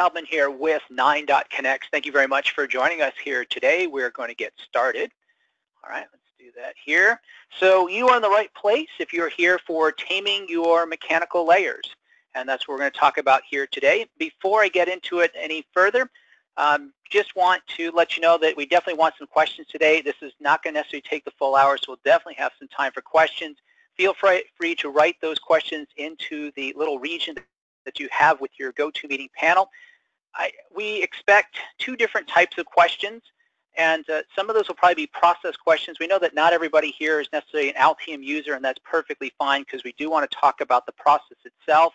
Taubman here with Nine Dot Connects. Thank you very much for joining us here today. We're going to get started. All right, let's do that here. So you are in the right place if you're here for taming your mechanical layers. And that's what we're going to talk about here today. Before I get into it any further, um, just want to let you know that we definitely want some questions today. This is not going to necessarily take the full hour, so we'll definitely have some time for questions. Feel free, free to write those questions into the little region that you have with your GoToMeeting panel. I, we expect two different types of questions, and uh, some of those will probably be process questions. We know that not everybody here is necessarily an Altium user, and that's perfectly fine because we do want to talk about the process itself.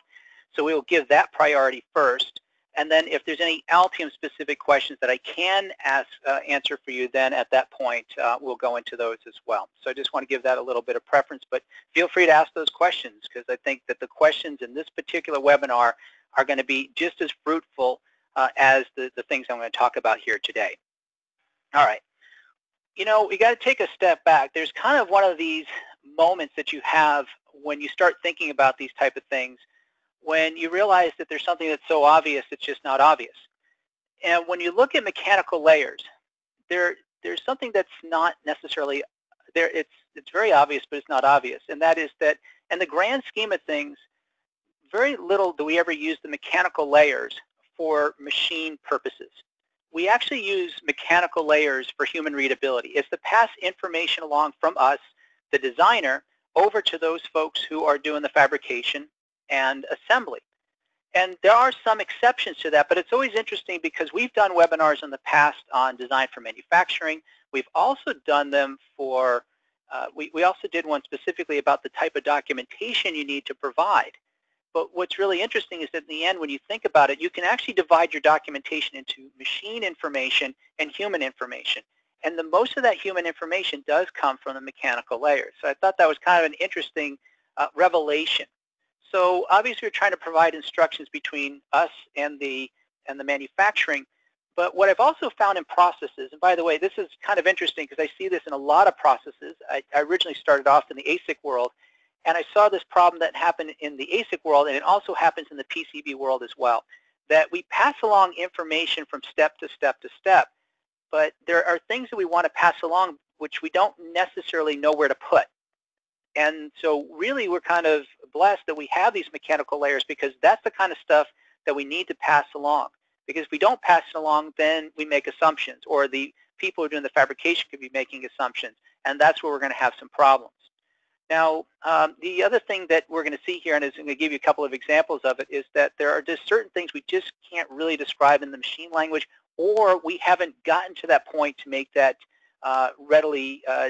So we will give that priority first. And then if there's any Altium specific questions that I can ask, uh, answer for you, then at that point uh, we'll go into those as well. So I just want to give that a little bit of preference, but feel free to ask those questions because I think that the questions in this particular webinar are going to be just as fruitful uh, as the, the things I'm going to talk about here today. All right. You know, we got to take a step back. There's kind of one of these moments that you have when you start thinking about these type of things when you realize that there's something that's so obvious it's just not obvious. And when you look at mechanical layers, there there's something that's not necessarily there. It's it's very obvious, but it's not obvious, and that is that in the grand scheme of things, very little do we ever use the mechanical layers for machine purposes. We actually use mechanical layers for human readability. It's to pass information along from us, the designer, over to those folks who are doing the fabrication and assembly. And there are some exceptions to that, but it's always interesting because we've done webinars in the past on design for manufacturing. We've also done them for, uh, we, we also did one specifically about the type of documentation you need to provide. But what's really interesting is that in the end, when you think about it, you can actually divide your documentation into machine information and human information. And the most of that human information does come from the mechanical layers. So I thought that was kind of an interesting uh, revelation so obviously we're trying to provide instructions between us and the and the manufacturing. But what I've also found in processes, and by the way, this is kind of interesting because I see this in a lot of processes. I, I originally started off in the ASIC world, and I saw this problem that happened in the ASIC world, and it also happens in the PCB world as well, that we pass along information from step to step to step, but there are things that we want to pass along which we don't necessarily know where to put. And so really we're kind of blessed that we have these mechanical layers because that's the kind of stuff that we need to pass along. Because if we don't pass it along, then we make assumptions, or the people who are doing the fabrication could be making assumptions, and that's where we're going to have some problems. Now, um, the other thing that we're going to see here, and I'm going to give you a couple of examples of it, is that there are just certain things we just can't really describe in the machine language, or we haven't gotten to that point to make that uh, readily uh,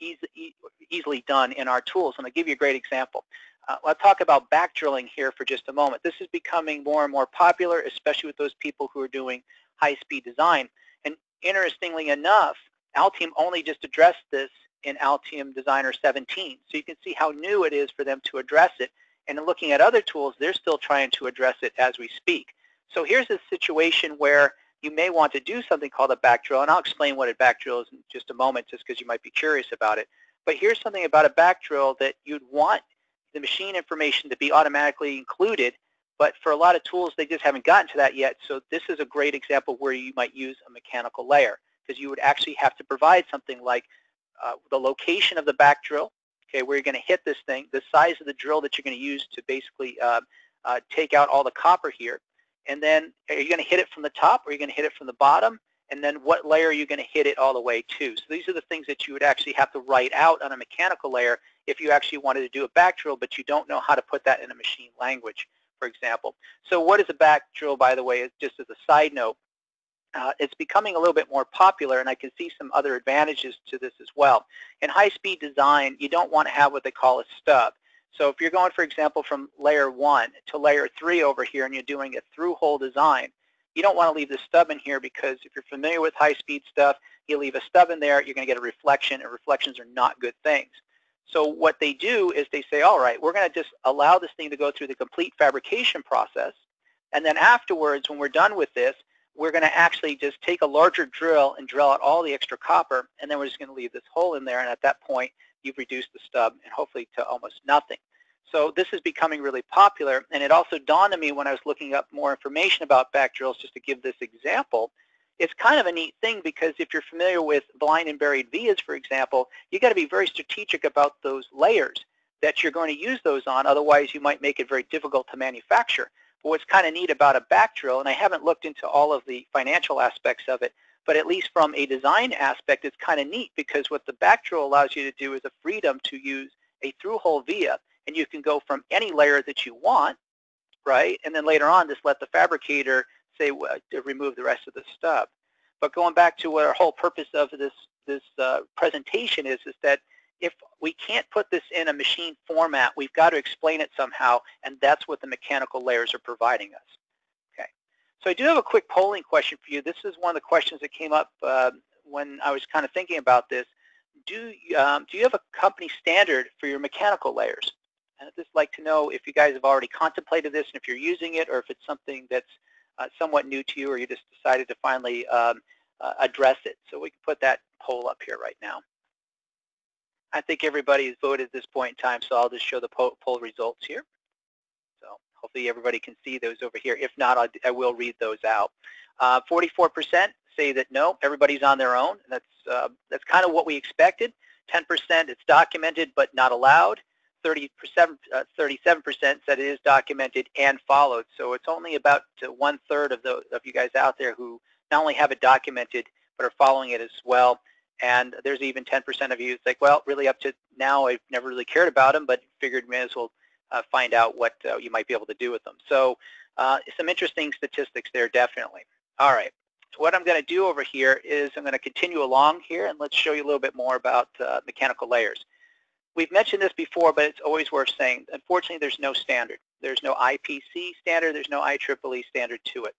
easy, easily done in our tools. And I'll give you a great example. Uh, I'll talk about back drilling here for just a moment. This is becoming more and more popular, especially with those people who are doing high-speed design. And interestingly enough, Altium only just addressed this in Altium Designer 17. So you can see how new it is for them to address it. And in looking at other tools, they're still trying to address it as we speak. So here's a situation where you may want to do something called a back drill, and I'll explain what a back drill is in just a moment just because you might be curious about it. But here's something about a back drill that you'd want the machine information to be automatically included, but for a lot of tools, they just haven't gotten to that yet. So this is a great example where you might use a mechanical layer because you would actually have to provide something like uh, the location of the back drill, okay, where you're going to hit this thing, the size of the drill that you're going to use to basically uh, uh, take out all the copper here, and then are you going to hit it from the top or are you going to hit it from the bottom? And then what layer are you going to hit it all the way to? So these are the things that you would actually have to write out on a mechanical layer if you actually wanted to do a back drill, but you don't know how to put that in a machine language, for example. So what is a back drill, by the way, just as a side note? Uh, it's becoming a little bit more popular, and I can see some other advantages to this as well. In high-speed design, you don't want to have what they call a stub. So if you're going, for example, from layer 1 to layer 3 over here and you're doing a through-hole design, you don't want to leave the stub in here because if you're familiar with high-speed stuff, you leave a stub in there, you're going to get a reflection, and reflections are not good things. So what they do is they say, all right, we're going to just allow this thing to go through the complete fabrication process, and then afterwards, when we're done with this, we're going to actually just take a larger drill and drill out all the extra copper, and then we're just going to leave this hole in there, and at that point, you've reduced the stub and hopefully to almost nothing. So this is becoming really popular, and it also dawned on me when I was looking up more information about back drills, just to give this example, it's kind of a neat thing because if you're familiar with blind and buried vias, for example, you've got to be very strategic about those layers that you're going to use those on. Otherwise, you might make it very difficult to manufacture. But what's kind of neat about a back drill, and I haven't looked into all of the financial aspects of it, but at least from a design aspect, it's kind of neat because what the back drill allows you to do is a freedom to use a through-hole via, and you can go from any layer that you want, right? And then later on, just let the fabricator say to remove the rest of the stub. But going back to what our whole purpose of this this uh, presentation is, is that if we can't put this in a machine format, we've got to explain it somehow, and that's what the mechanical layers are providing us. Okay. So I do have a quick polling question for you. This is one of the questions that came up uh, when I was kind of thinking about this. Do, um, do you have a company standard for your mechanical layers? And I'd just like to know if you guys have already contemplated this and if you're using it or if it's something that's uh, somewhat new to you or you just decided to finally um, uh, address it. So we can put that poll up here right now. I think everybody has voted at this point in time, so I'll just show the poll, results here. So hopefully everybody can see those over here. If not, I'll, I will read those out. 44% uh, say that no, everybody's on their own. That's, uh, that's kind of what we expected. 10% it's documented but not allowed. 37% uh, said it is documented and followed. So it's only about one third of the of you guys out there who not only have it documented but are following it as well. And there's even 10% of you it's like, well, really up to now, I've never really cared about them, but figured may as well uh, find out what uh, you might be able to do with them. So uh, some interesting statistics there, definitely. All right. So what I'm going to do over here is I'm going to continue along here, and let's show you a little bit more about uh, mechanical layers. We've mentioned this before, but it's always worth saying. Unfortunately, there's no standard. There's no IPC standard. There's no IEEE standard to it.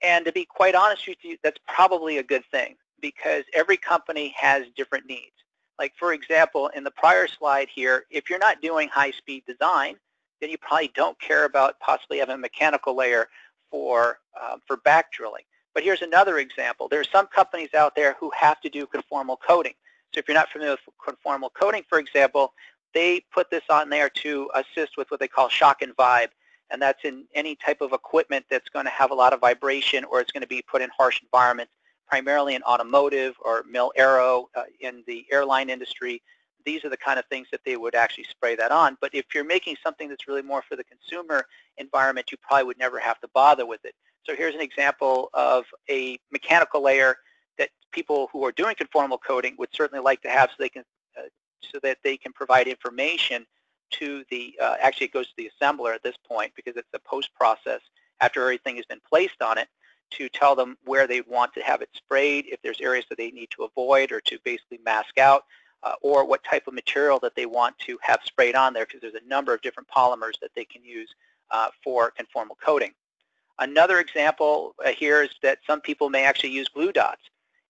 And to be quite honest with you, that's probably a good thing because every company has different needs. Like for example, in the prior slide here, if you're not doing high-speed design, then you probably don't care about possibly having a mechanical layer for, um, for back drilling. But here's another example. There are some companies out there who have to do conformal coating. So if you're not familiar with conformal coating, for example, they put this on there to assist with what they call shock and vibe. And that's in any type of equipment that's going to have a lot of vibration or it's going to be put in harsh environments, primarily in automotive or mil-aero uh, in the airline industry. These are the kind of things that they would actually spray that on. But if you're making something that's really more for the consumer environment, you probably would never have to bother with it. So here's an example of a mechanical layer that people who are doing conformal coating would certainly like to have so they can uh, so that they can provide information to the uh, actually it goes to the assembler at this point because it's a post process after everything has been placed on it to tell them where they want to have it sprayed, if there's areas that they need to avoid or to basically mask out, uh, or what type of material that they want to have sprayed on there because there's a number of different polymers that they can use uh, for conformal coating. Another example uh, here is that some people may actually use glue dots.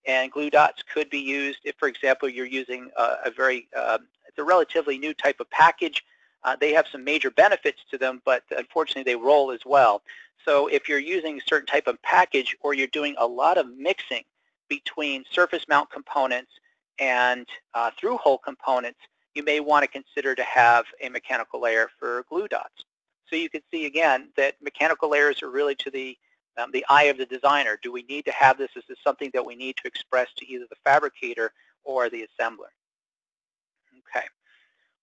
And glue dots could be used if, for example, you're using a, a very, um, it's a relatively new type of package. Uh, they have some major benefits to them, but unfortunately they roll as well. So if you're using a certain type of package or you're doing a lot of mixing between surface mount components and uh, through-hole components, you may want to consider to have a mechanical layer for glue dots. So you can see again that mechanical layers are really to the um, the eye of the designer. Do we need to have this? Is this something that we need to express to either the fabricator or the assembler? Okay.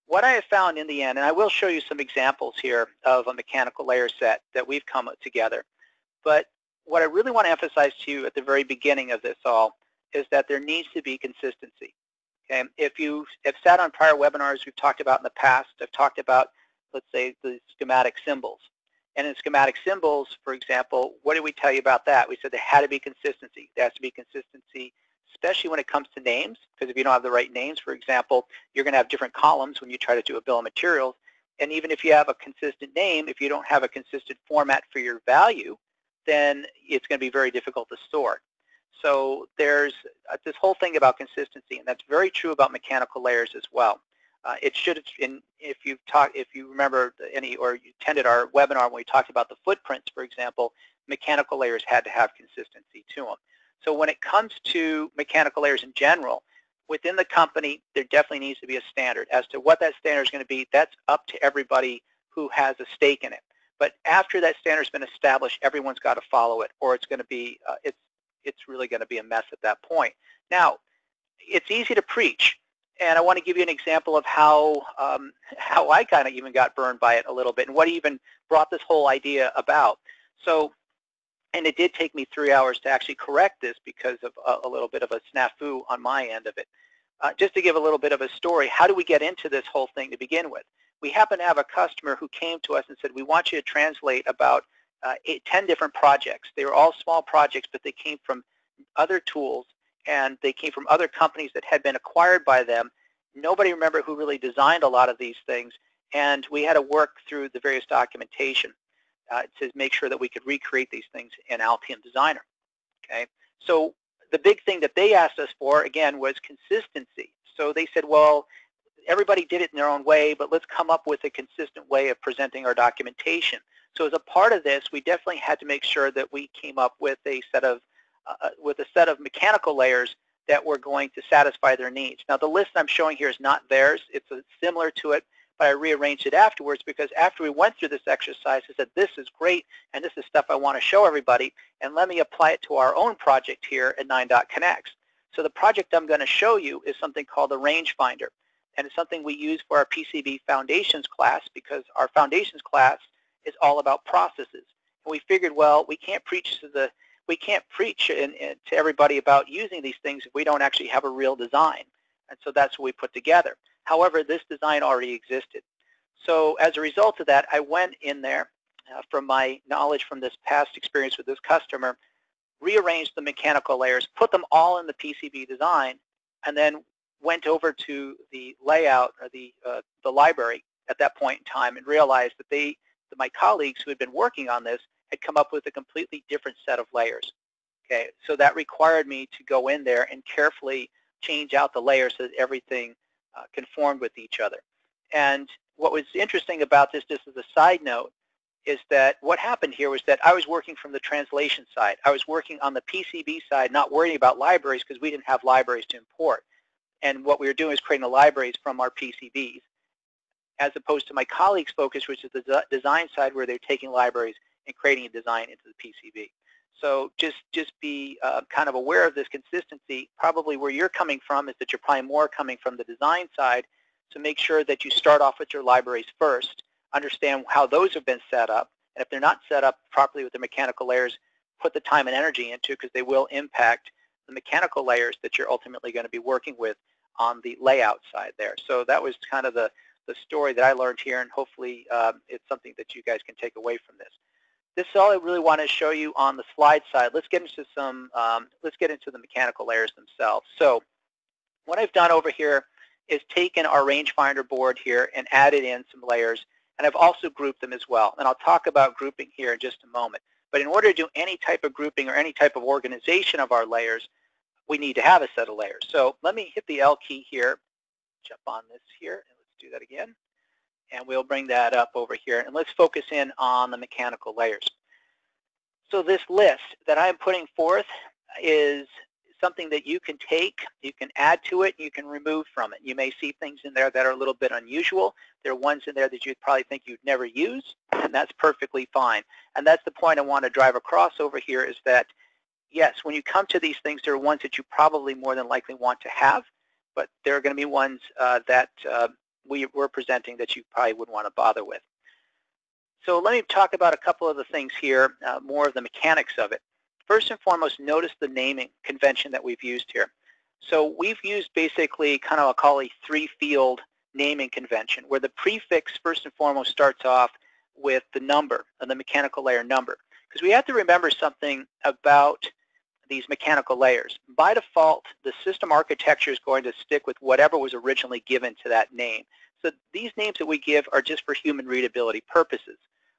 What I have found in the end, and I will show you some examples here of a mechanical layer set that we've come together, but what I really want to emphasize to you at the very beginning of this all is that there needs to be consistency. Okay? If you have sat on prior webinars we've talked about in the past, I've talked about, let's say, the schematic symbols. And in schematic symbols, for example, what did we tell you about that? We said there had to be consistency. There has to be consistency, especially when it comes to names, because if you don't have the right names, for example, you're going to have different columns when you try to do a bill of materials. And even if you have a consistent name, if you don't have a consistent format for your value, then it's going to be very difficult to store. So there's uh, this whole thing about consistency, and that's very true about mechanical layers as well. Uh, it should, in, if you talk, if you remember any, or you attended our webinar when we talked about the footprints, for example, mechanical layers had to have consistency to them. So when it comes to mechanical layers in general, within the company, there definitely needs to be a standard. As to what that standard is going to be, that's up to everybody who has a stake in it. But after that standard's been established, everyone's got to follow it, or it's going to be uh, it's it's really going to be a mess at that point. Now, it's easy to preach, and I want to give you an example of how um, how I kind of even got burned by it a little bit, and what even brought this whole idea about. So, and it did take me three hours to actually correct this because of a, a little bit of a snafu on my end of it. Uh, just to give a little bit of a story, how do we get into this whole thing to begin with? We happen to have a customer who came to us and said, we want you to translate about uh, eight, 10 different projects. They were all small projects, but they came from other tools and they came from other companies that had been acquired by them. Nobody remembered who really designed a lot of these things, and we had to work through the various documentation uh, to make sure that we could recreate these things in Altium Designer. Okay, so the big thing that they asked us for, again, was consistency. So they said, well, everybody did it in their own way, but let's come up with a consistent way of presenting our documentation. So as a part of this, we definitely had to make sure that we came up with a set of uh, uh, with a set of mechanical layers that were going to satisfy their needs. Now the list I'm showing here is not theirs. It's a, similar to it, but I rearranged it afterwards because after we went through this exercise, I said, this is great, and this is stuff I want to show everybody, and let me apply it to our own project here at Nine Dot Connects. So the project I'm going to show you is something called the rangefinder, and it's something we use for our PCB Foundations class because our Foundations class is all about processes. And we figured, well, we can't preach to the we can't preach in, in, to everybody about using these things if we don't actually have a real design. And so that's what we put together. However, this design already existed. So as a result of that, I went in there uh, from my knowledge from this past experience with this customer, rearranged the mechanical layers, put them all in the PCB design, and then went over to the layout or the, uh, the library at that point in time and realized that they, that my colleagues who had been working on this had come up with a completely different set of layers. Okay, so that required me to go in there and carefully change out the layers so that everything Uh, conformed with each other. And what was interesting about this, just as a side note, is that what happened here was that I was working from the translation side. I was working on the PCB side, not worrying about libraries because we didn't have libraries to import. And what we were doing is creating the libraries from our PCBs, as opposed to my colleagues' focus, which is the design side, where they're taking libraries and creating a design into the PCB. So just just be uh, kind of aware of this consistency. Probably where you're coming from is that you're probably more coming from the design side. So make sure that you start off with your libraries first, understand how those have been set up, and if they're not set up properly with the mechanical layers, put the time and energy into because they will impact the mechanical layers that you're ultimately going to be working with on the layout side there. So that was kind of the, the story that I learned here, and hopefully um, it's something that you guys can take away from this this is all I really want to show you on the slide side. Let's get into some, um, let's get into the mechanical layers themselves. So what I've done over here is taken our rangefinder board here and added in some layers, and I've also grouped them as well. And I'll talk about grouping here in just a moment. But in order to do any type of grouping or any type of organization of our layers, we need to have a set of layers. So let me hit the L key here, jump on this here, and let's do that again and we'll bring that up over here. And let's focus in on the mechanical layers. So this list that I'm putting forth is something that you can take, you can add to it, you can remove from it. You may see things in there that are a little bit unusual. There are ones in there that you'd probably think you'd never use, and that's perfectly fine. And that's the point I want to drive across over here is that, yes, when you come to these things, there are ones that you probably more than likely want to have, but there are going to be ones uh, that uh, we, we're presenting that you probably wouldn't want to bother with. So let me talk about a couple of the things here, uh, more of the mechanics of it. First and foremost, notice the naming convention that we've used here. So we've used basically kind of, I'll call a three-field naming convention, where the prefix first and foremost starts off with the number, the mechanical layer number. Because we have to remember something about these mechanical layers. By default, the system architecture is going to stick with whatever was originally given to that name. So these names that we give are just for human readability purposes,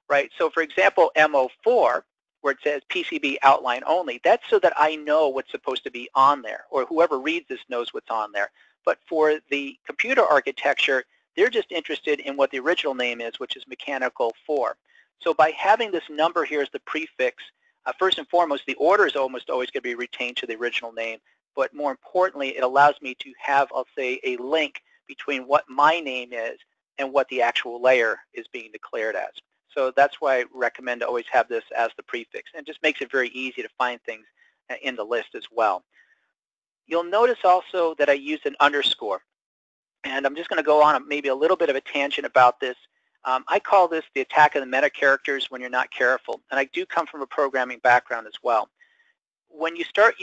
right? So for example, MO4, where it says PCB outline only, that's so that I know what's supposed to be on there, or whoever reads this knows what's on there. But for the computer architecture, they're just interested in what the original name is, which is mechanical 4. So by having this number here as the prefix, uh, first and foremost, the order is almost always going to be retained to the original name, but more importantly, it allows me to have, I'll say, a link between what my name is and what the actual layer is being declared as. So that's why I recommend to always have this as the prefix. And just makes it very easy to find things uh, in the list as well. You'll notice also that I use an underscore. And I'm just going to go on maybe a little bit of a tangent about this. Um, I call this the attack of the meta characters when you're not careful. And I do come from a programming background as well. When you start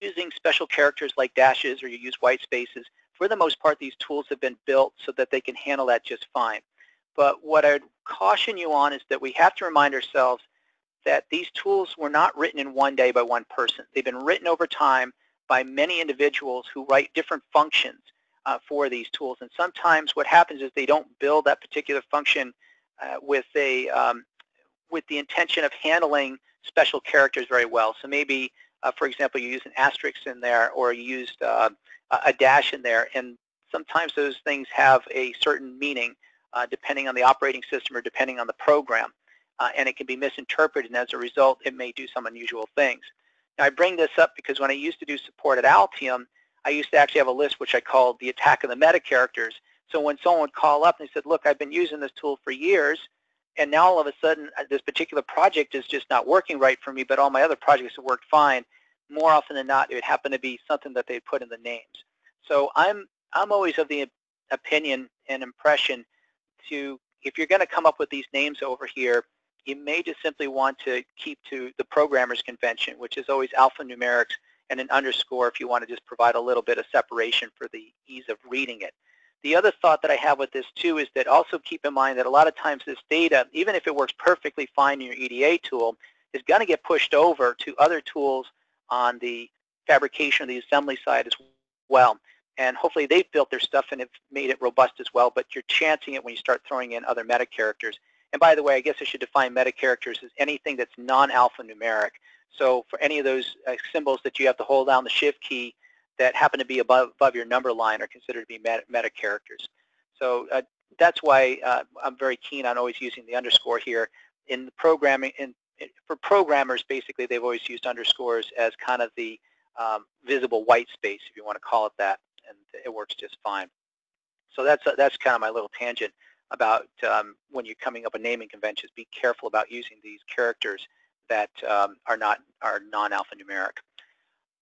using special characters like dashes or you use white spaces, for the most part, these tools have been built so that they can handle that just fine. But what I'd caution you on is that we have to remind ourselves that these tools were not written in one day by one person. They've been written over time by many individuals who write different functions uh, for these tools. And sometimes what happens is they don't build that particular function uh, with a um, with the intention of handling special characters very well. So maybe, uh, for example, you use an asterisk in there or you used uh, a dash in there, and sometimes those things have a certain meaning uh, depending on the operating system or depending on the program. Uh, and it can be misinterpreted, and as a result, it may do some unusual things. Now, I bring this up because when I used to do support at Altium, I used to actually have a list which I called the attack of the meta characters. So when someone would call up and they said, look, I've been using this tool for years, and now all of a sudden uh, this particular project is just not working right for me, but all my other projects have worked fine, more often than not, it would happen to be something that they put in the names. So I'm, I'm always of the opinion and impression to, if you're going to come up with these names over here, you may just simply want to keep to the programmer's convention, which is always alphanumerics and an underscore if you want to just provide a little bit of separation for the ease of reading it. The other thought that I have with this too is that also keep in mind that a lot of times this data, even if it works perfectly fine in your EDA tool, is going to get pushed over to other tools on the fabrication of the assembly side as well. And hopefully they've built their stuff and have made it robust as well, but you're chancing it when you start throwing in other meta characters. And by the way, I guess I should define meta characters as anything that's non-alphanumeric. So for any of those uh, symbols that you have to hold down the shift key that happen to be above, above your number line are considered to be meta, meta characters. So uh, that's why uh, I'm very keen on always using the underscore here. In the programming, in, in, for programmers, basically they've always used underscores as kind of the um, visible white space, if you want to call it that, and it works just fine. So that's, uh, that's kind of my little tangent about um, when you're coming up with naming conventions, be careful about using these characters that um, are not are non-alphanumeric.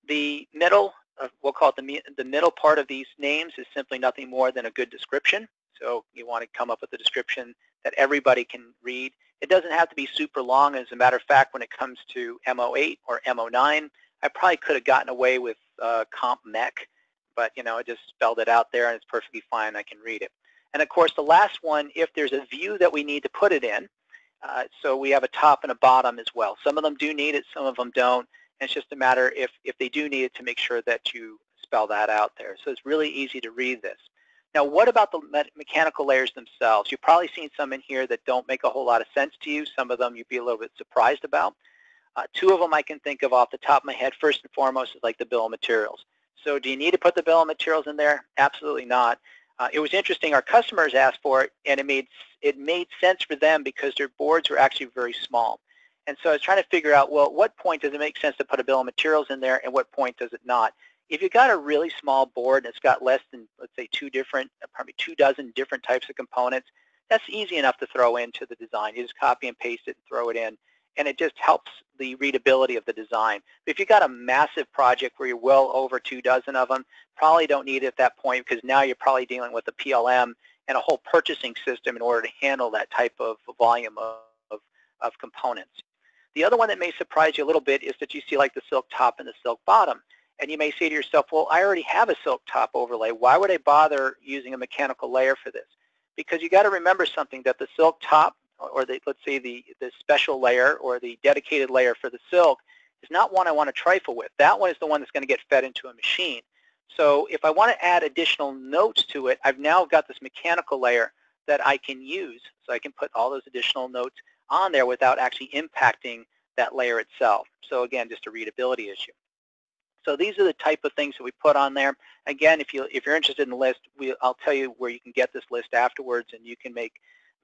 The middle, uh, we'll call it the, the middle part of these names is simply nothing more than a good description. So you want to come up with a description that everybody can read. It doesn't have to be super long. As a matter of fact, when it comes to MO8 or MO9, I probably could have gotten away with uh, comp mech, but you know, I just spelled it out there and it's perfectly fine. I can read it. And of course, the last one, if there's a view that we need to put it in, uh, so we have a top and a bottom as well. Some of them do need it, some of them don't. And it's just a matter if, if they do need it to make sure that you spell that out there. So it's really easy to read this. Now, what about the me mechanical layers themselves? You've probably seen some in here that don't make a whole lot of sense to you. Some of them you'd be a little bit surprised about. Uh, two of them I can think of off the top of my head. First and foremost is like the bill of materials. So do you need to put the bill of materials in there? Absolutely not. Uh, it was interesting. Our customers asked for it, and it made it made sense for them because their boards were actually very small. And so I was trying to figure out, well, what point does it make sense to put a bill of materials in there, and what point does it not? If you've got a really small board and it's got less than, let's say, two different, uh, probably two dozen different types of components, that's easy enough to throw into the design. You just copy and paste it and throw it in, and it just helps the readability of the design. But if you've got a massive project where you're well over two dozen of them, probably don't need it at that point because now you're probably dealing with a PLM and a whole purchasing system in order to handle that type of volume of, of, of components. The other one that may surprise you a little bit is that you see like the silk top and the silk bottom. And you may say to yourself, well, I already have a silk top overlay. Why would I bother using a mechanical layer for this? Because you got to remember something that the silk top or the, let's say the, the special layer or the dedicated layer for the silk is not one I want to trifle with. That one is the one that's going to get fed into a machine. So if I want to add additional notes to it, I've now got this mechanical layer that I can use. So I can put all those additional notes on there without actually impacting that layer itself. So again, just a readability issue. So these are the type of things that we put on there. Again, if you if you're interested in the list, we, I'll tell you where you can get this list afterwards, and you can make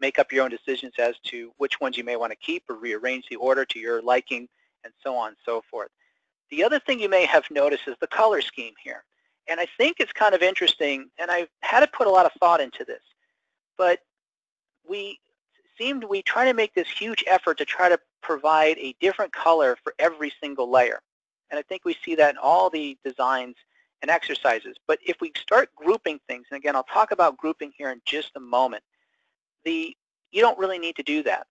make up your own decisions as to which ones you may want to keep or rearrange the order to your liking and so on and so forth. The other thing you may have noticed is the color scheme here. And I think it's kind of interesting, and I've had to put a lot of thought into this. But we seemed we try to make this huge effort to try to provide a different color for every single layer. And I think we see that in all the designs and exercises. But if we start grouping things, and again, I'll talk about grouping here in just a moment, the you don't really need to do that.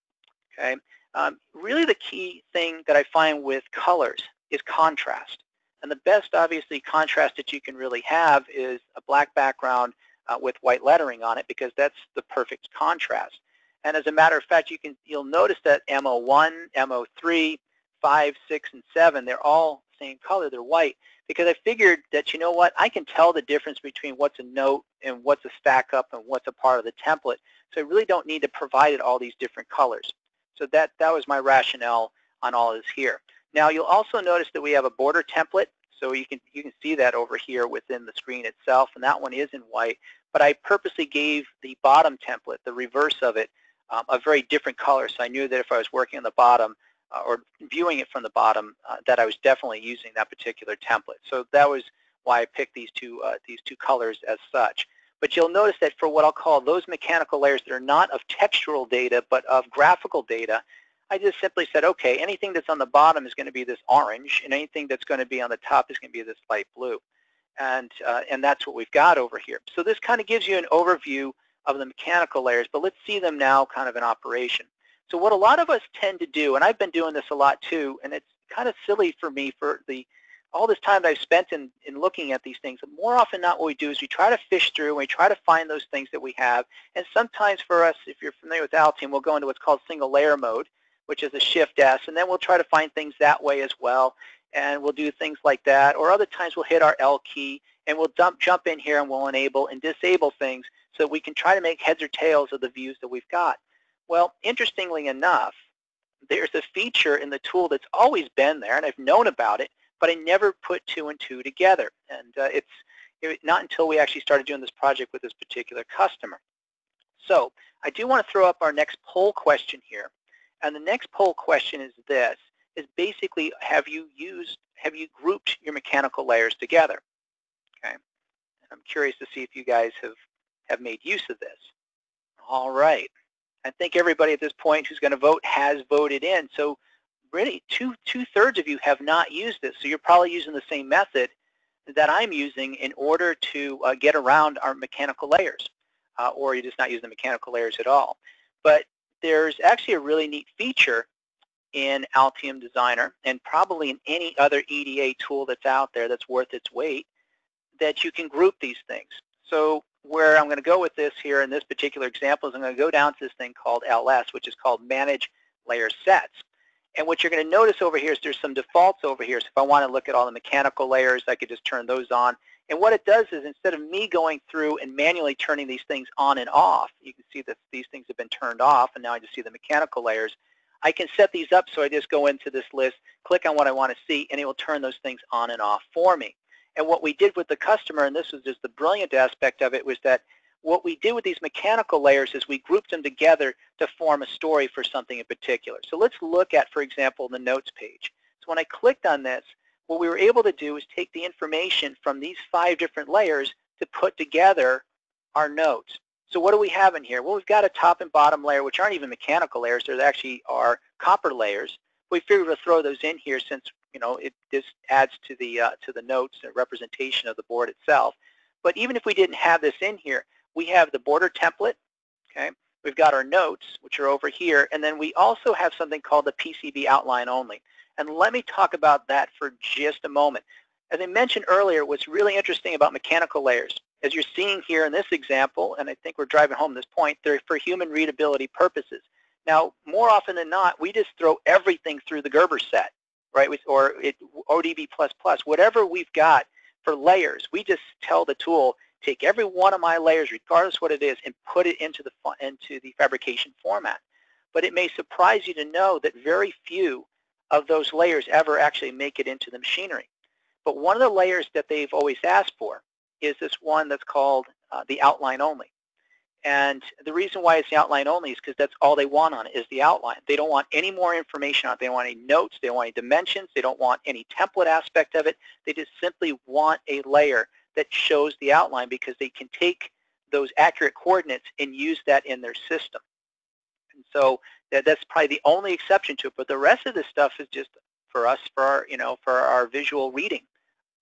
Okay. Um, really the key thing that I find with colors is contrast. And the best, obviously, contrast that you can really have is a black background uh, with white lettering on it because that's the perfect contrast. And as a matter of fact, you can you'll notice that MO1, MO3, 5, 6, and 7, they're all same color, they're white, because I figured that, you know what, I can tell the difference between what's a note and what's a stack up and what's a part of the template. So I really don't need to provide it all these different colors. So that, that was my rationale on all this here. Now you'll also notice that we have a border template. So you can, you can see that over here within the screen itself, and that one is in white. But I purposely gave the bottom template, the reverse of it, um, a very different color. So I knew that if I was working on the bottom or viewing it from the bottom, uh, that I was definitely using that particular template. So that was why I picked these two, uh, these two colors as such. But you'll notice that for what I'll call those mechanical layers that are not of textural data but of graphical data, I just simply said, okay, anything that's on the bottom is going to be this orange, and anything that's going to be on the top is going to be this light blue. And, uh, and that's what we've got over here. So this kind of gives you an overview of the mechanical layers, but let's see them now kind of in operation. So what a lot of us tend to do, and I've been doing this a lot too, and it's kind of silly for me for the all this time that I've spent in, in looking at these things, but more often not what we do is we try to fish through and we try to find those things that we have. And sometimes for us, if you're familiar with Altium, we'll go into what's called single layer mode, which is a shift S, and then we'll try to find things that way as well. And we'll do things like that. Or other times we'll hit our L key and we'll dump, jump in here and we'll enable and disable things so we can try to make heads or tails of the views that we've got. Well, interestingly enough, there's a feature in the tool that's always been there, and I've known about it, but I never put two and two together. And uh, it's it, not until we actually started doing this project with this particular customer. So I do want to throw up our next poll question here. And the next poll question is this, is basically have you used, have you grouped your mechanical layers together? Okay. I'm curious to see if you guys have, have made use of this. All right. I think everybody at this point who's going to vote has voted in. So really two two-thirds of you have not used this. So you're probably using the same method that I'm using in order to uh, get around our mechanical layers. Uh, or you're just not using the mechanical layers at all. But there's actually a really neat feature in Altium Designer and probably in any other EDA tool that's out there that's worth its weight that you can group these things. So where I'm going to go with this here in this particular example is I'm going to go down to this thing called LS, which is called Manage Layer Sets. And what you're going to notice over here is there's some defaults over here. So if I want to look at all the mechanical layers, I could just turn those on. And what it does is instead of me going through and manually turning these things on and off, you can see that these things have been turned off, and now I just see the mechanical layers. I can set these up so I just go into this list, click on what I want to see, and it will turn those things on and off for me. And what we did with the customer, and this was just the brilliant aspect of it, was that what we did with these mechanical layers is we grouped them together to form a story for something in particular. So let's look at, for example, the notes page. So when I clicked on this, what we were able to do is take the information from these five different layers to put together our notes. So what do we have in here? Well, we've got a top and bottom layer, which aren't even mechanical layers. They actually are copper layers. We figured to throw those in here since you know it just adds to the uh, to the notes and representation of the board itself. But even if we didn't have this in here, we have the border template, okay? We've got our notes, which are over here, and then we also have something called the PCB outline only. And let me talk about that for just a moment. As I mentioned earlier, what's really interesting about mechanical layers, as you're seeing here in this example, and I think we're driving home this point, they're for human readability purposes. Now, more often than not, we just throw everything through the Gerber set, right? Or it, ODB++, whatever we've got for layers, we just tell the tool, take every one of my layers, regardless what it is, and put it into the, into the fabrication format. But it may surprise you to know that very few of those layers ever actually make it into the machinery. But one of the layers that they've always asked for is this one that's called uh, the outline only. And the reason why it's the outline only is because that's all they want on it is the outline. They don't want any more information on it. They don't want any notes. They don't want any dimensions. They don't want any template aspect of it. They just simply want a layer that shows the outline because they can take those accurate coordinates and use that in their system. And so that, that's probably the only exception to it. But the rest of this stuff is just for us, for our, you know, for our visual reading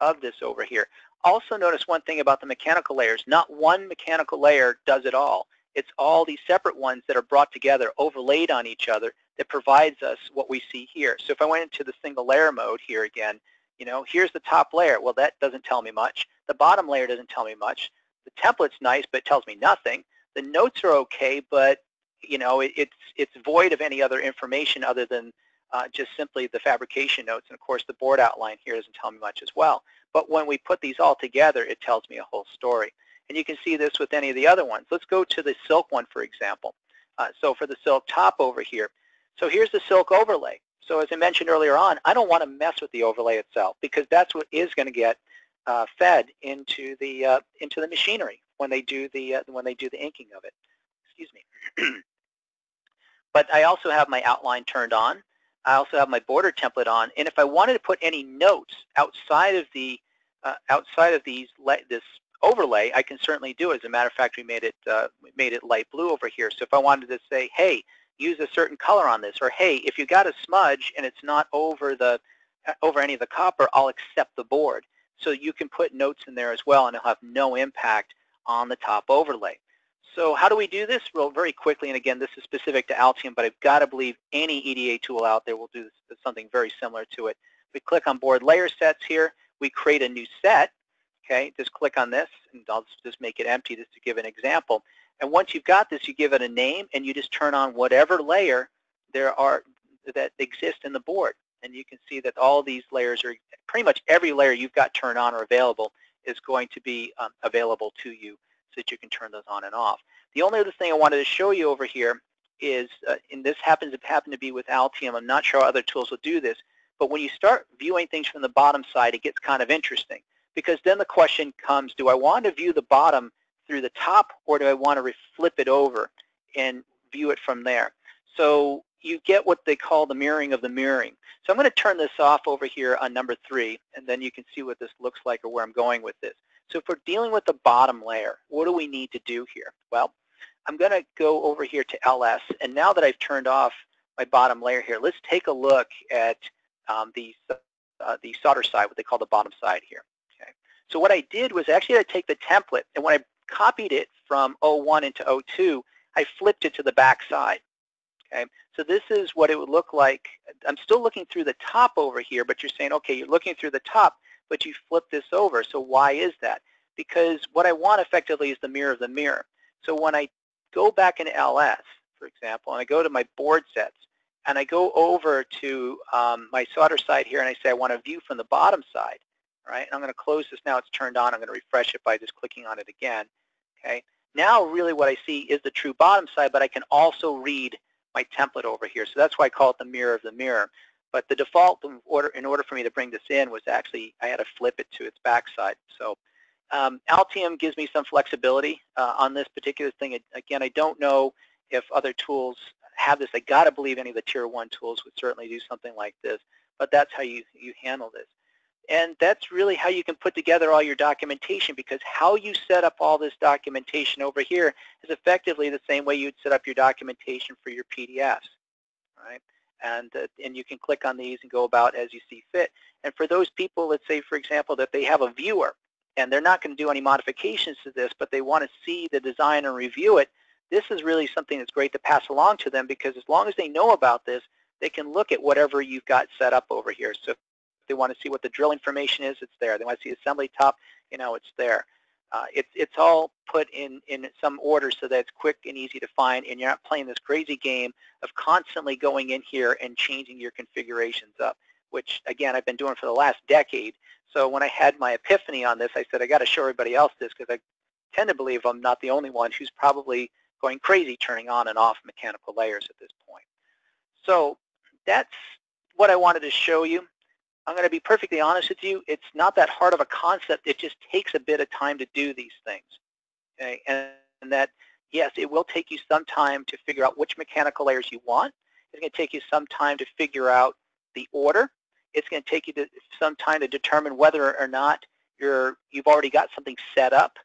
of this over here. Also notice one thing about the mechanical layers. Not one mechanical layer does it all. It's all these separate ones that are brought together, overlaid on each other, that provides us what we see here. So if I went into the single layer mode here again, you know, here's the top layer. Well, that doesn't tell me much. The bottom layer doesn't tell me much. The template's nice, but it tells me nothing. The notes are okay, but you know, it, it's it's void of any other information other than uh, just simply the fabrication notes. And of course, the board outline here doesn't tell me much as well. But when we put these all together, it tells me a whole story. And you can see this with any of the other ones. Let's go to the silk one, for example. Uh, so for the silk top over here, so here's the silk overlay. So as I mentioned earlier on, I don't want to mess with the overlay itself because that's what is going to get uh, fed into the uh, into the machinery when they do the uh, when they do the inking of it. Excuse me. but I also have my outline turned on. I also have my border template on, and if I wanted to put any notes outside of the uh, outside of these this overlay, I can certainly do it. As a matter of fact, we made it uh, made it light blue over here. So if I wanted to say, hey, use a certain color on this, or hey, if you got a smudge and it's not over the uh, over any of the copper, I'll accept the board. So you can put notes in there as well, and it'll have no impact on the top overlay. So how do we do this? Well, very quickly, and again, this is specific to Altium, but I've got to believe any EDA tool out there will do something very similar to it. We click on Board Layer Sets here. We create a new set. Okay, just click on this, and I'll just make it empty just to give an example. And once you've got this, you give it a name, and you just turn on whatever layer there are that exist in the board. And you can see that all these layers are, pretty much every layer you've got turned on or available is going to be um, available to you so that you can turn those on and off. The only other thing I wanted to show you over here is, uh, and this happens to happen to be with Altium, I'm not sure other tools will do this, but when you start viewing things from the bottom side, it gets kind of interesting because then the question comes, do I want to view the bottom through the top or do I want to flip it over and view it from there? So you get what they call the mirroring of the mirroring. So I'm going to turn this off over here on number three, and then you can see what this looks like or where I'm going with this. So if we're dealing with the bottom layer, what do we need to do here? Well, I'm going to go over here to LS, and now that I've turned off my bottom layer here, let's take a look at um, the, uh, the solder side, what they call the bottom side here. Okay. So what I did was actually I take the template, and when I copied it from 01 into 02, I flipped it to the back side. Okay, so this is what it would look like. I'm still looking through the top over here, but you're saying, okay, you're looking through the top, but you flip this over. So why is that? Because what I want effectively is the mirror of the mirror. So when I go back in LS, for example, and I go to my board sets, and I go over to um, my solder side here, and I say I want to view from the bottom side, right? And I'm going to close this now. It's turned on. I'm going to refresh it by just clicking on it again, okay? Now really what I see is the true bottom side, but I can also read my template over here. So that's why I call it the mirror of the mirror. But the default in order, in order for me to bring this in was actually I had to flip it to its backside. So um, Altium gives me some flexibility uh, on this particular thing. Again, I don't know if other tools have this. I got to believe any of the tier one tools would certainly do something like this. But that's how you, you handle this. And that's really how you can put together all your documentation because how you set up all this documentation over here is effectively the same way you'd set up your documentation for your PDFs, right? And, uh, and you can click on these and go about as you see fit. And for those people, let's say, for example, that they have a viewer and they're not going to do any modifications to this, but they want to see the design and review it, this is really something that's great to pass along to them because as long as they know about this, they can look at whatever you've got set up over here. So if they want to see what the drill information is, it's there. They want to see assembly top, you know, it's there. Uh, it's, it's all put in, in some order so that it's quick and easy to find and you're not playing this crazy game of constantly going in here and changing your configurations up, which again I've been doing for the last decade. So when I had my epiphany on this, I said I got to show everybody else this because I tend to believe I'm not the only one who's probably going crazy turning on and off mechanical layers at this point. So that's what I wanted to show you. I'm going to be perfectly honest with you, it's not that hard of a concept. It just takes a bit of time to do these things. Okay? And, and that, yes, it will take you some time to figure out which mechanical layers you want. It's going to take you some time to figure out the order. It's going to take you to, some time to determine whether or not you're, you've already got something set up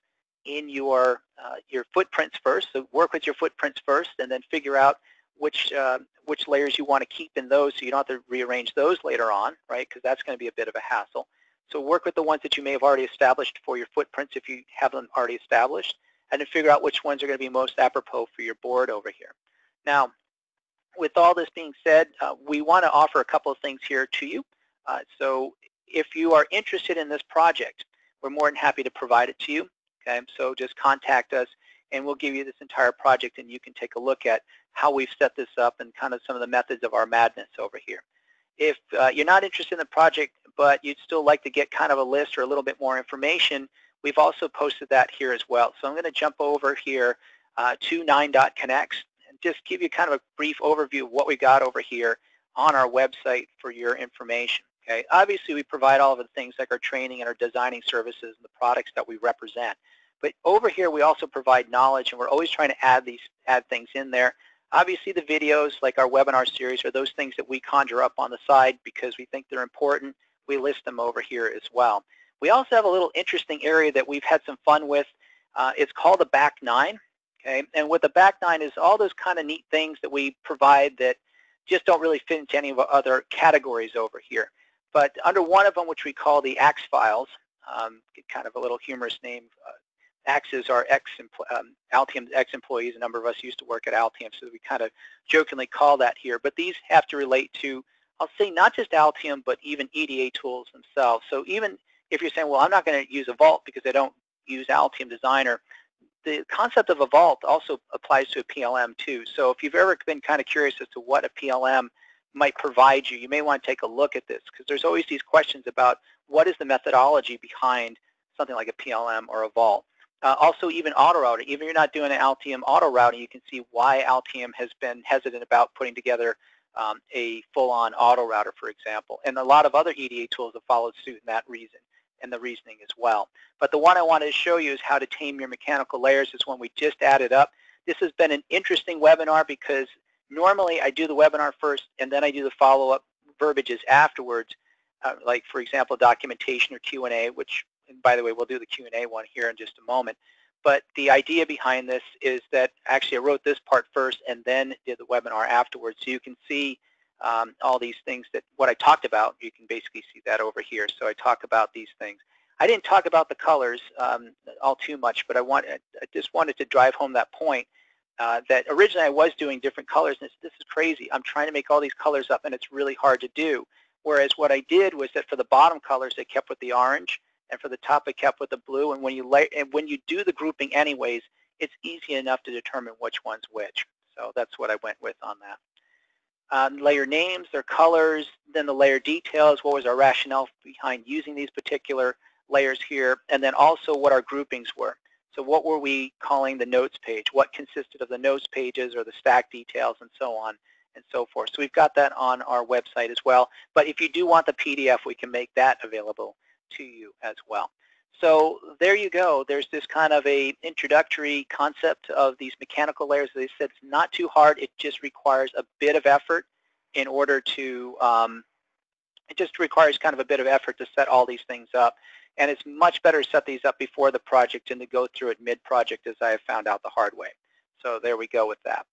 in your, uh, your footprints first. So work with your footprints first and then figure out which uh, which layers you want to keep in those so you don't have to rearrange those later on, right? Because that's going to be a bit of a hassle. So work with the ones that you may have already established for your footprints if you have them already established, and then figure out which ones are going to be most apropos for your board over here. Now, with all this being said, uh, we want to offer a couple of things here to you. Uh, so if you are interested in this project, we're more than happy to provide it to you. Okay, so just contact us and we'll give you this entire project and you can take a look at how we've set this up and kind of some of the methods of our madness over here. If uh, you're not interested in the project but you'd still like to get kind of a list or a little bit more information, we've also posted that here as well. So I'm going to jump over here uh, to Nine Dot Connects and just give you kind of a brief overview of what we got over here on our website for your information. Okay, obviously we provide all of the things like our training and our designing services and the products that we represent. But over here we also provide knowledge and we're always trying to add these add things in there. Obviously the videos like our webinar series are those things that we conjure up on the side because we think they're important. We list them over here as well. We also have a little interesting area that we've had some fun with. Uh, it's called the back nine. Okay, and what the back nine is all those kind of neat things that we provide that just don't really fit into any of our other categories over here. But under one of them, which we call the AX files, um, kind of a little humorous name, uh, AXes are ex um, Altium ex-employees. A number of us used to work at Altium, so we kind of jokingly call that here. But these have to relate to, I'll say, not just Altium, but even EDA tools themselves. So even if you're saying, well, I'm not going to use a Vault because I don't use Altium Designer, the concept of a Vault also applies to a PLM too. So if you've ever been kind of curious as to what a PLM might provide you, you may want to take a look at this because there's always these questions about what is the methodology behind something like a PLM or a Vault. Uh, also, even auto routing. Even if you're not doing an Altium auto routing, you can see why Altium has been hesitant about putting together um, a full-on auto router, for example. And a lot of other EDA tools have followed suit in that reason and the reasoning as well. But the one I wanted to show you is how to tame your mechanical layers. This one we just added up. This has been an interesting webinar because normally I do the webinar first and then I do the follow-up verbiages afterwards, uh, like for example documentation or Q&A, which by the way, we'll do the Q&A one here in just a moment. But the idea behind this is that actually I wrote this part first and then did the webinar afterwards. So you can see um, all these things that what I talked about, you can basically see that over here. So I talk about these things. I didn't talk about the colors um, all too much, but I, want, I just wanted to drive home that point uh, that originally I was doing different colors, and this is crazy. I'm trying to make all these colors up, and it's really hard to do. Whereas what I did was that for the bottom colors, I kept with the orange, and for the top I kept with the blue. And when you and when you do the grouping anyways, it's easy enough to determine which one's which. So that's what I went with on that. Um, layer names, their colors, then the layer details, what was our rationale behind using these particular layers here, and then also what our groupings were. So what were we calling the notes page? What consisted of the notes pages or the stack details and so on and so forth. So we've got that on our website as well. But if you do want the PDF, we can make that available to you as well. So there you go. There's this kind of a introductory concept of these mechanical layers. As I said, it's not too hard. It just requires a bit of effort in order to, um, it just requires kind of a bit of effort to set all these things up. And it's much better to set these up before the project and to go through it mid-project as I have found out the hard way. So there we go with that.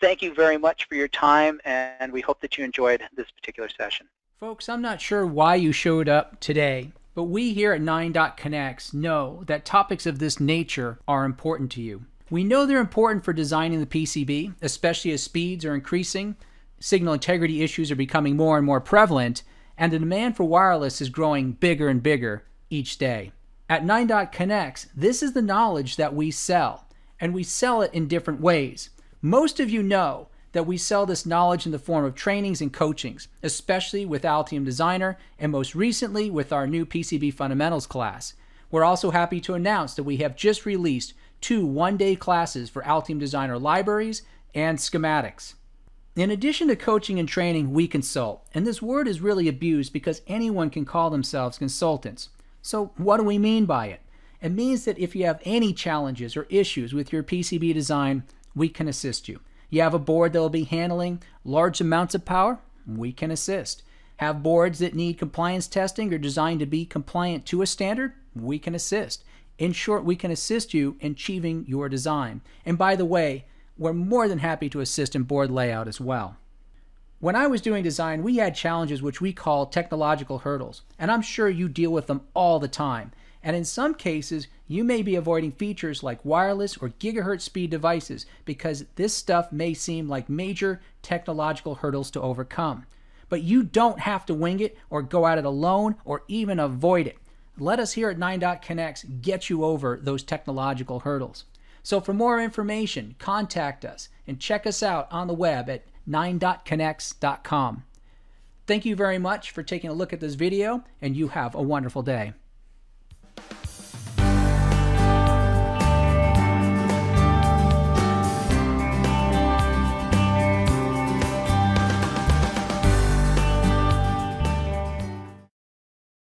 Thank you very much for your time, and we hope that you enjoyed this particular session. Folks, I'm not sure why you showed up today, but we here at Nine Dot Connects know that topics of this nature are important to you. We know they're important for designing the PCB, especially as speeds are increasing, signal integrity issues are becoming more and more prevalent, and the demand for wireless is growing bigger and bigger each day. At Nine Dot Connects, this is the knowledge that we sell, and we sell it in different ways. Most of you know that we sell this knowledge in the form of trainings and coachings, especially with Altium Designer and most recently with our new PCB Fundamentals class. We're also happy to announce that we have just released two one-day classes for Altium Designer libraries and schematics. In addition to coaching and training, we consult, and this word is really abused because anyone can call themselves consultants. So what do we mean by it? It means that if you have any challenges or issues with your PCB design, we can assist you. You have a board that will be handling large amounts of power? We can assist. Have boards that need compliance testing or designed to be compliant to a standard? We can assist. In short, we can assist you in achieving your design. And by the way, we're more than happy to assist in board layout as well. When I was doing design, we had challenges which we call technological hurdles, and I'm sure you deal with them all the time. And in some cases, you may be avoiding features like wireless or gigahertz speed devices because this stuff may seem like major technological hurdles to overcome. But you don't have to wing it or go at it alone or even avoid it. Let us here at Nine Dot Connects get you over those technological hurdles. So for more information, contact us and check us out on the web at ninedotconnects.com. Thank you very much for taking a look at this video, and you have a wonderful day.